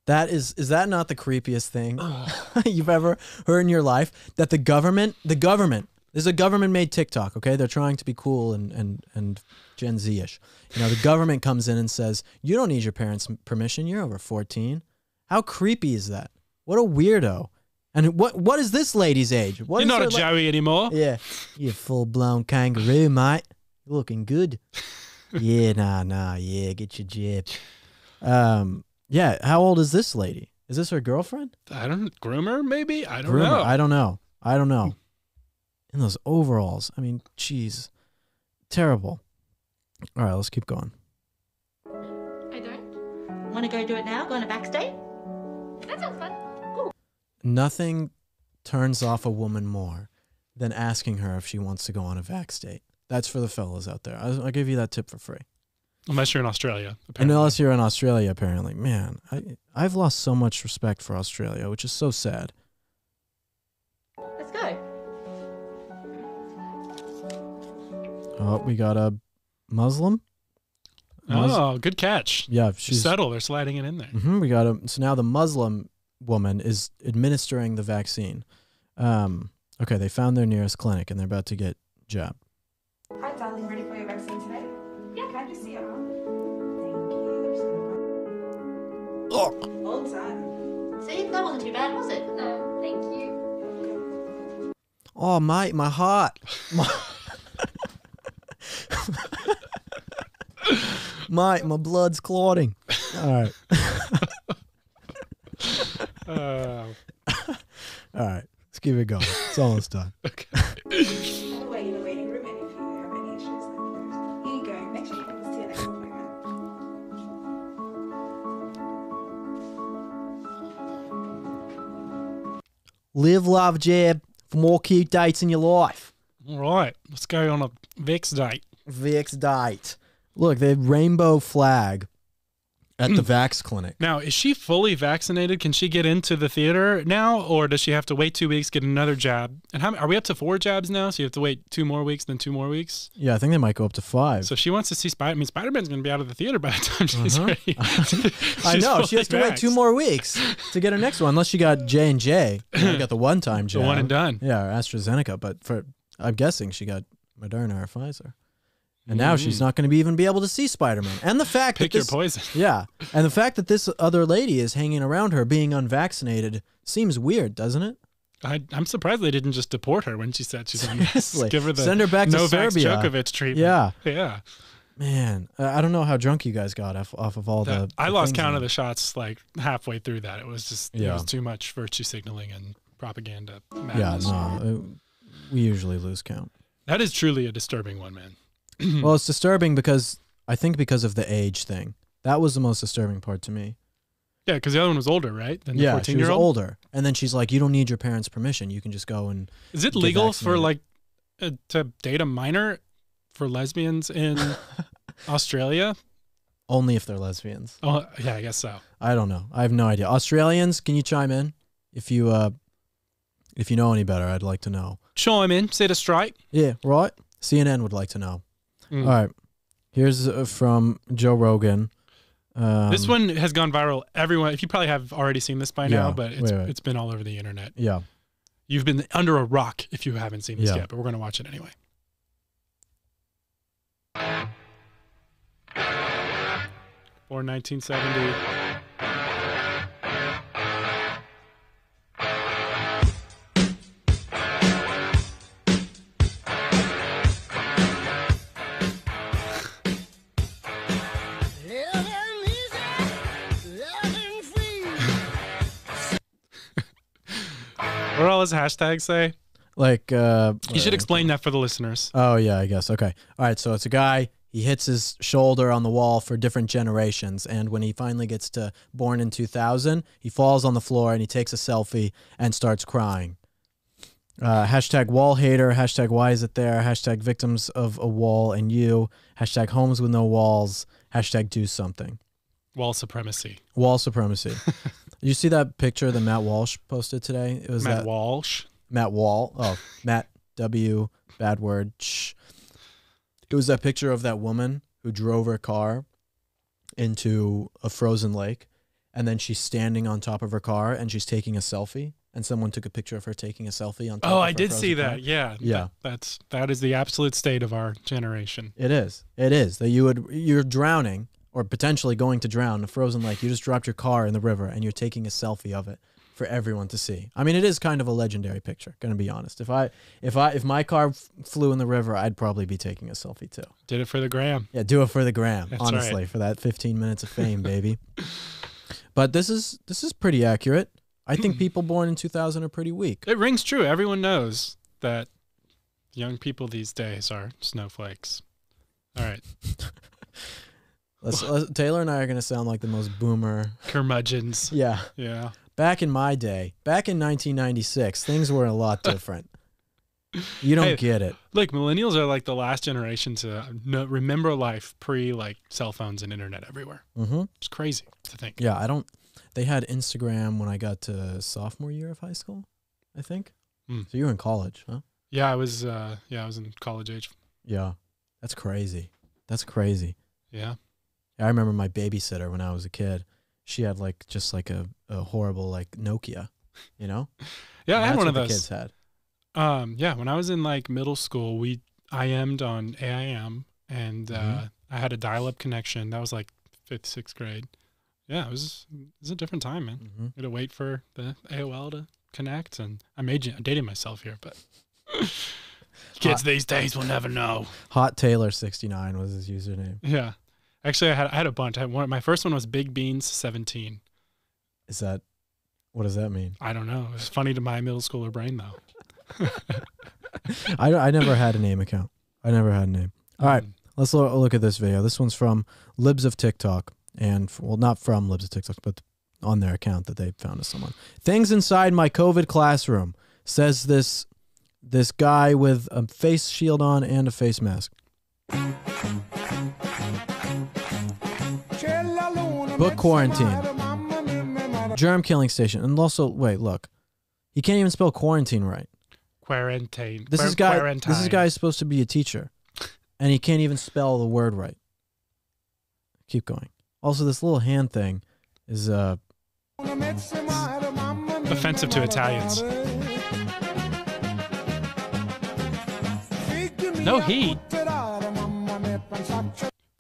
That is is that not the creepiest thing *laughs* you've ever heard in your life? That the government, the government, there's a government made TikTok, okay? They're trying to be cool and and and Gen Z-ish. You know, the government comes in and says, "You don't need your parents' permission. You're over 14." How creepy is that? What a weirdo. And what what is this lady's age? What You're is not a Joey anymore. Yeah, you full blown kangaroo, mate. You're looking good. *laughs* yeah, nah, nah, yeah, get your jab. Um, yeah. How old is this lady? Is this her girlfriend? I don't groomer maybe. I don't Groomer? know. I don't know. I don't know. In those overalls, I mean, jeez, terrible. All right, let's keep going. I don't? Want to go do it now? Go on a backstage? That sounds fun. Cool. Nothing turns off a woman more than asking her if she wants to go on a vac state. That's for the fellas out there. I'll, I'll give you that tip for free. Unless you're in Australia. And apparently. unless you're in Australia, apparently, man, I I've lost so much respect for Australia, which is so sad. Oh, we got a Muslim. Mus- Oh, good catch. yeah, She's she's. subtle. They're sliding it in there. hmm we got a. So now the Muslim woman is administering the vaccine. Um, okay, they found their nearest clinic and they're about to get jabbed. Hi, darling. Ready for your vaccine today? Yeah. Can I just see your arm? Thank you. Oh, All done. See, that wasn't too bad, was it? No, thank you. oh, mate, my heart. My- *laughs* *laughs* Mate, my blood's clotting. All right. Uh, All right. Let's give it a go. It's almost done. *laughs* okay. I'll wait in the waiting room, and if you have any issues, let me know. Here you go. Make sure you bring this to your next appointment. Live, love, Jeb, for more cute dates in your life. All right. Let's go on a Vex date. VX date. Look, the rainbow flag at the *clears throat* Vax clinic. Now, is she fully vaccinated? Can she get into the theater now, or does she have to wait two weeks, get another jab? And how are we up to four jabs now? So you have to wait two more weeks, then two more weeks. Yeah, I think they might go up to five. So if she wants to see Spider. I mean, Spider Man's going to be out of the theater by the time she's Uh-huh. ready. *laughs* *laughs* I know she has to wait two more weeks to get her next one, unless she got J and J. *laughs* Got the one-time jab, The one and done. Yeah, or AstraZeneca. But for I'm guessing she got Moderna or Pfizer. And now she's not going to be even be able to see Spider-Man. And the fact Pick that your this, poison. *laughs* yeah, and the fact that this other lady is hanging around her being unvaccinated seems weird, doesn't it? I, I'm surprised they didn't just deport her when she said she's Seriously. Give her the Send her back to Serbia. Djokovic treatment. Yeah, Yeah. man, uh, I don't know how drunk you guys got off, off of all That- the. I lost count of the shots like halfway through that. It was just it was too much virtue signaling and propaganda. Yeah, no, uh, we usually lose count. That is truly a disturbing one, man. *clears throat* well, it's disturbing because I think because of the age thing. That was the most disturbing part to me. Yeah, because the other one was older, right? Than the yeah, 14 she was year old. older, and then she's like, "You don't need your parents' permission. You can just go and." Is it get legal for vaccinated. like uh, to date a minor for lesbians in *laughs* Australia? Only if they're lesbians. Oh, yeah, I guess so. I don't know. I have no idea. Australians, can you chime in if you uh if you know any better? I'd like to know. Chime in, set a strike. Yeah, right. CNN would like to know. Mm. All right. Here's uh, from Joe Rogan. Um, this one has gone viral. Everyone, if you probably have already seen this by now, but it's wait, wait. it's been all over the internet. Yeah. You've been under a rock if you haven't seen this Yeah. yet, but we're gonna watch it anyway. Born 1970. Hashtags say? Like uh You should uh, explain that for the listeners. Oh yeah, I guess. Okay. All right, so it's a guy, he hits his shoulder on the wall for different generations and when he finally gets to born in 2000, he falls on the floor and he takes a selfie and starts crying. Uh, hashtag wall hater, hashtag why is it there, hashtag victims of a wall and you, hashtag homes with no walls, hashtag do something. Wall supremacy. Wall supremacy. *laughs* you see that picture that Matt Walsh posted today? It was Matt that Walsh. Matt Wall. Oh, Matt W. Bad word. Shh. It was that picture of that woman who drove her car into a frozen lake, and then she's standing on top of her car and she's taking a selfie. And someone took a picture of her taking a selfie on top. Oh, I did see car. that. Yeah. Yeah. That- that's that is the absolute state of our generation. It is. It is that you would you're drowning or potentially going to drown in a frozen lake. You just dropped your car in the river and you're taking a selfie of it for everyone to see. I mean, it is kind of a legendary picture. Going to be honest. If I if I if my car f- flew in the river, I'd probably be taking a selfie too. Did it for the gram. Yeah, do it for the gram. That's honestly, right. for that 15 minutes of fame, *laughs* baby. But this is this is pretty accurate. I think hmm. people born in 2000 are pretty weak. It rings true. Everyone knows that young people these days are snowflakes. All right. *laughs* Let's, let's- Taylor and I are going to sound like the most boomer. Curmudgeons. *laughs* Yeah. Yeah. Back in my day, back in 1996, things were a lot *laughs* different. You don't Hey. get it. Look, millennials are like the last generation to know, remember life pre like cell phones and internet everywhere. hmm It's crazy to think. Yeah, I don't. They had Instagram when I got to sophomore year of high school, I think. Hmm. So you were in college, huh? Yeah, I was uh yeah, I was in college age. Yeah. That's crazy. That's crazy. Yeah. I remember my babysitter when I was a kid. She had like just like a, a horrible like Nokia, you know? Yeah, I had one of the those. kids had. Um, yeah, when I was in like middle school, we IM'd on AIM and uh, Mhm. I had a dial-up connection. That was like fifth, sixth grade. Yeah, it was it was a different time, man. hmm You had to wait for the AOL to connect, and I'm aging, I'm dating myself here, but *laughs* kids these days will never know. Hot Taylor sixty nine was his username. Yeah, actually, I had I had a bunch. I had one. My first one was Big Beans seventeen. Is that what does that mean? I don't know. It's funny to my middle schooler brain though. *laughs* I, I never had a name account. I never had a name. All right, Um, let's lo- look at this video. This one's from Libs of TikTok, and f- well, not from Libs of TikTok, but on their account that they found us someone. Things inside my COVID classroom says this this guy with a face shield on and a face mask. Book quarantine. Germ killing station, and also wait, look, he can't even spell quarantine right. Quarantine. This Quar- is guy. Quarantine. This is guy is supposed to be a teacher, and he can't even spell the word right. Keep going. Also, this little hand thing is uh offensive to Italians. No heat.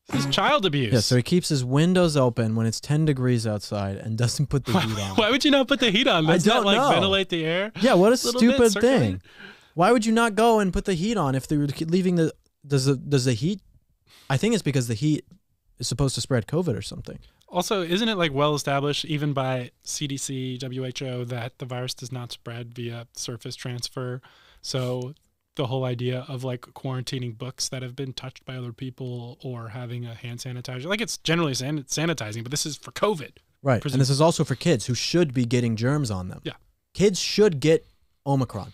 This is child abuse. Yeah, so he keeps his windows open when it's 10 degrees outside and doesn't put the heat on. Why would you not put the heat on? I Doesn't that, don't like know. ventilate the air? Yeah, what a bit, stupid thing. Why would you not go and put the heat on if they were leaving the does the does the heat I think it's because the heat is supposed to spread COVID or something. Also, isn't it like well established even by CDC, WHO that the virus does not spread via surface transfer? So the whole idea of like quarantining books that have been touched by other people or having a hand sanitizer, like it's generally san- sanitizing, but this is for COVID. Right. Presum- and this is also for kids who should be getting germs on them. Yeah. Kids should get Omicron.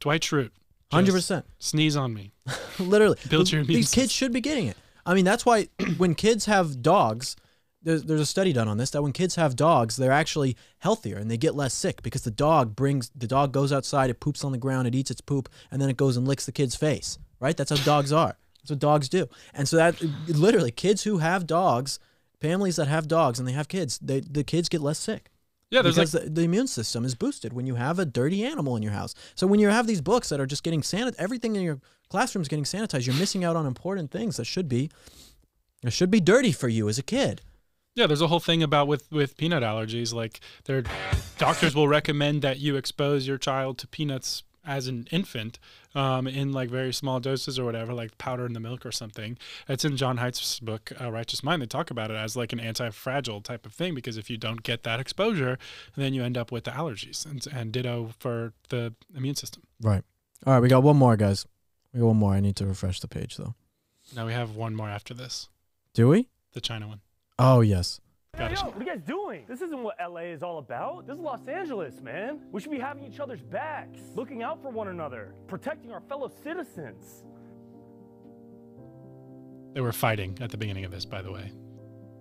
Dwight Schrute. just 100%. Sneeze on me. *laughs* Literally. Build your immune These kids should be getting it. I mean, that's why *clears throat* when kids have dogs, there's, there's a study done on this that when kids have dogs, they're actually healthier and they get less sick because the dog brings the dog goes outside, it poops on the ground, it eats its poop, and then it goes and licks the kid's face. Right? That's how dogs are. That's what dogs do. And so that literally kids who have dogs, families that have dogs and they have kids, they, the kids get less sick Yeah, there's because like the, the immune system is boosted when you have a dirty animal in your house. So when you have these books that are just getting sanitized, everything in your classroom is getting sanitized. You're missing out on important things that should be that should be dirty for you as a kid. Yeah, there's a whole thing about with with peanut allergies. Like, their doctors will recommend that you expose your child to peanuts as an infant um, in like very small doses or whatever, like powder in the milk or something. It's in John Haidt's book, uh, Righteous Mind. They talk about it as like an anti-fragile type of thing because if you don't get that exposure, then you end up with the allergies, and, and ditto for the immune system. Right. All right, we got one more, guys. We got one more. I need to refresh the page though. Now we have one more after this, Do we? the China one. Oh yes. Got it. Yo, what are you guys doing? This isn't what LA is all about. This is Los Angeles, man. We should be having each other's backs, looking out for one another, protecting our fellow citizens. They were fighting at the beginning of this, by the way.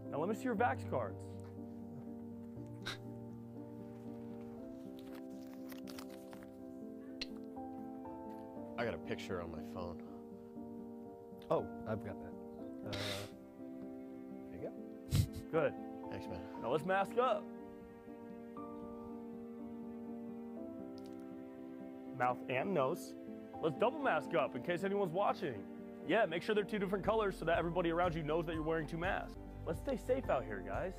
Now let me see your vax cards. I got a picture on my phone. Oh, I've got that. Good. Thanks, man. Now let's mask up. Mouth and nose. Let's double mask up in case anyone's watching. Yeah, make sure they're two different colors so that everybody around you knows that you're wearing two masks. Let's stay safe out here, guys.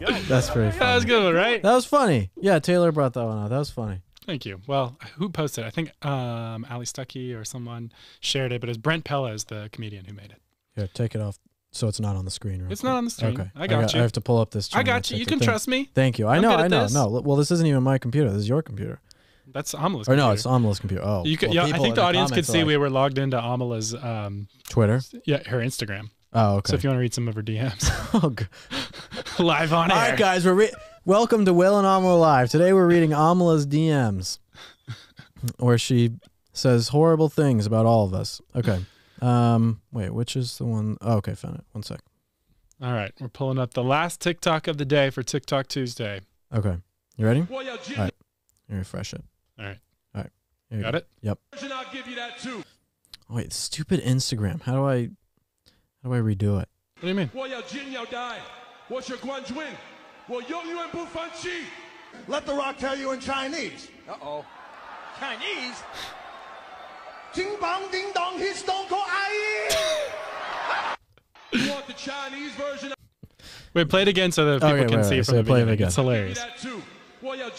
Yo, That's very That was funny. good, right? That was funny. Yeah, Taylor brought that one out. That was funny. Thank you. Well, who posted? I think um, Allie Stuckey or someone shared it, but it's Brent Pella the comedian who made it. Yeah, take it off so it's not on the screen. real It's not on the screen. Okay. I got you. I have to pull up this. I got you. You can thing. trust me. Thank you. I I'm know. I know. this. No. Well, this isn't even my computer. This is your computer. That's Amala's. Or no, computer. it's Amala's computer. Oh, You could, well, yeah, I think in the audience could see like, we were logged into Amala's, um, Twitter. yeah, her Instagram. Oh, okay. So if you want to read some of her DMs *laughs* oh, *laughs* live on All air, right, guys. We're re- welcome to Will and Amala Live. Today we're reading Amala's DMs, where she says horrible things about all of us. Okay. Um. Wait, which is the one oh okay, found it. One sec. All right, we're pulling up the last TikTok of the day for TikTok Tuesday. Okay. You ready? All right. Let me refresh it. All right, Here you got go. it. Yep. Oh Wait, stupid Instagram. How do I? How do I redo it? What do you mean? Let the rock tell you in Chinese. Uh-oh. Chinese? Ding bong ding dong, his stone cold aye. Wait, play it again so that people Okay, can wait, see wait, from so the play it beginning. again. It's hilarious. Well, yo,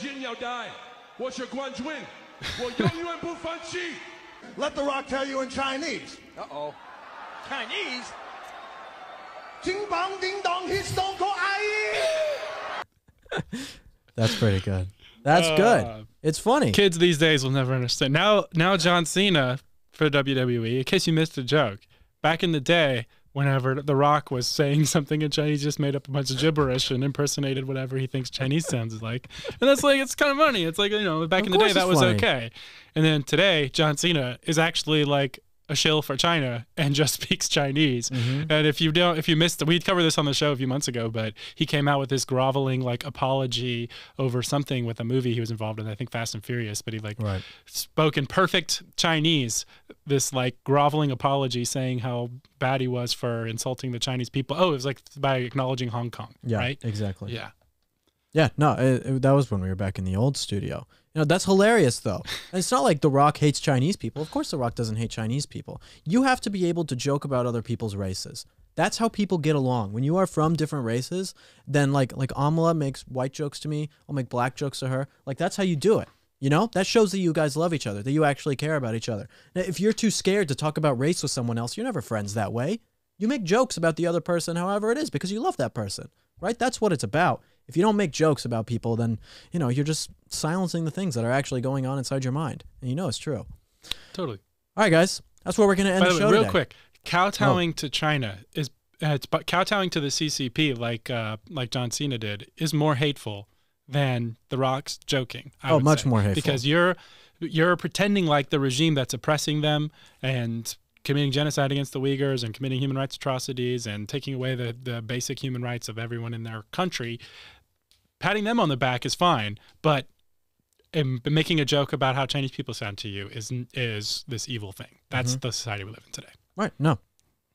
you and Bufan Chi. Let the rock tell you in Chinese. Uh-oh. Chinese? Ding bong ding dong, his stone cold aye. That's pretty good. That's Uh, good. It's funny. Kids these days will never understand. Now, now John Cena for WWE. In case you missed a joke, back in the day, whenever The Rock was saying *laughs* something in Chinese, he just made up a bunch of gibberish and impersonated whatever he thinks Chinese sounds like, and that's like it's kind of funny. It's like you know, back Of in the day that was funny. okay, and then today John Cena is actually like a shill for China and just *laughs* speaks Chinese. Mm-hmm. And if you don't, if you missed, we covered this on the show a few months ago, but he came out with this groveling like apology over something with a movie he was involved in. I think Fast and Furious, but he like Right. spoke in perfect Chinese. This like groveling apology saying how bad he was for insulting the Chinese people. Oh, it was like by acknowledging Hong Kong. Yeah. Right. Exactly. Yeah. Yeah, no, it, it- that was when we were back in the old studio. Know, that's hilarious though. And it's not like The Rock hates Chinese people. Of course The Rock doesn't hate Chinese people. You have to be able to joke about other people's races. That's how people get along. When you are from different races, then like like Amala makes white jokes to me, I'll make black jokes to her. Like that's how you do it. You know? That shows that you guys love each other, that you actually care about each other. Now, if you're too scared to talk about race with someone else, you're never friends that way. You make jokes about the other person however it is because you love that person. Right? That's what it's about. If you don't make jokes about people, then, you know, you're just silencing the things that are actually going on inside your mind. And you know it's true. Totally. All right, guys. That's where we're going to end By the the show way, real today. quick, kowtowing to China is uh, it's but kowtowing to the CCP like uh, like John Cena did is more hateful than The Rock's joking. I Oh, much say. more hateful. because you're you're pretending like the regime that's oppressing them and committing genocide against the Uyghurs and committing human rights atrocities and taking away the, the basic human rights of everyone in their country. Patting them on the back is fine, but making a joke about how Chinese people sound to you is is this evil thing. That's Mhm. the society we live in today. Right. No.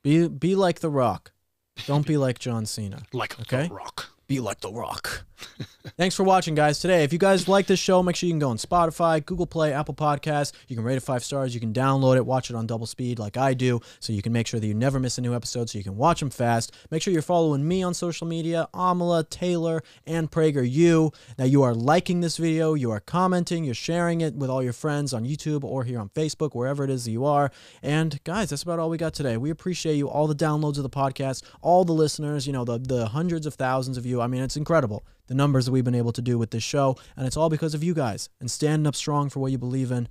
Be be like The Rock. Don't be *laughs* like John Cena. Like okay? The Rock. Be like The Rock. *laughs* Thanks for watching, guys. Today, if you guys like this show, make sure you can go on Spotify, Google Play, Apple Podcasts. You can rate it five stars. You can download it, watch it on double speed like I do, so you can make sure that you never miss a new episode, so you can watch them fast. Make sure you're following me on social media, Amala, Taylor, and PragerU. That you are liking this video, you are commenting, you're sharing it with all your friends on YouTube or here on Facebook, wherever it is that you are. And guys, that's about all we got today. We appreciate you, all the downloads of the podcast, all the listeners, you know, the, the hundreds of thousands of you. I mean, it's incredible the numbers that we've been able to do with this show, and it's all because of you guys and standing up strong for what you believe in.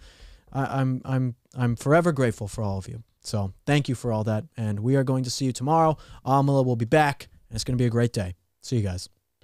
I, I'm I'm I'm forever grateful for all of you. So thank you for all that, and we are going to see you tomorrow. Amala will be back, and it's going to be a great day. See you guys.